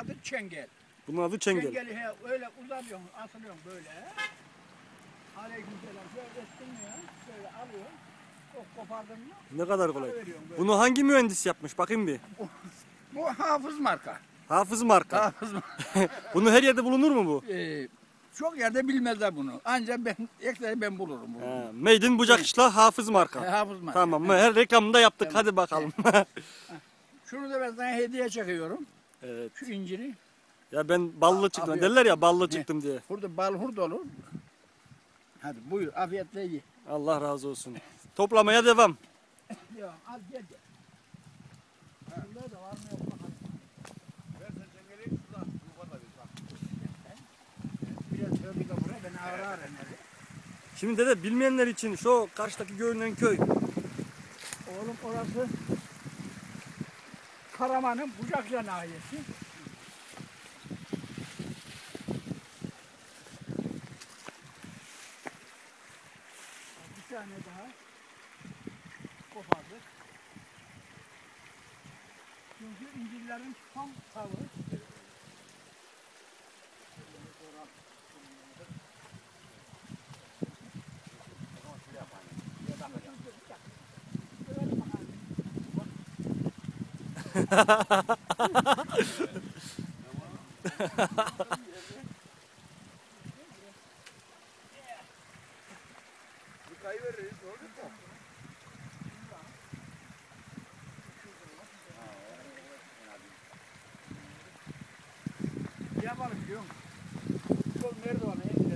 adı çengel. Bunun adı çengel. Çengeli he, öyle uzatıyorsun, asılıyorsun böyle. Aleyküm selam. Şöyle ettin mi ya? Alıyorsun. Çok kopardın mı? Ne kadar kolay. Böyle. Bunu hangi mühendis yapmış? Bakayım bir. Bu hafız marka. Hafız marka. Hafız marka. Bunu her yerde bulunur mu bu? Ee, çok yerde bilmezler bunu. Ancak ben ekleri ben bulurum bunu. Ha, Made in Bucakışla Hafız He, marka. hafız marka. Tamam mı? Her reklamını da yaptık. Hadi bakalım. Şunu da ben sana hediye çekiyorum. Evet. Şu inciri. Ya ben ballı çıktım. Afiyet. Derler ya ballı çıktım diye. Burada bal hur dolu. Hadi buyur afiyetle ye. Allah razı olsun. Toplamaya devam. Ya al gel da var mı yok. Şimdi dede bilmeyenler için şu karşıdaki görünen köy. Oğlum orası Karaman'ın Bucaklı nahiyesi. Bir tane daha kopardık. Çünkü incirlerin Du kan jo reise nå, gutta. Jeg var en gang. Kom ned, du var med.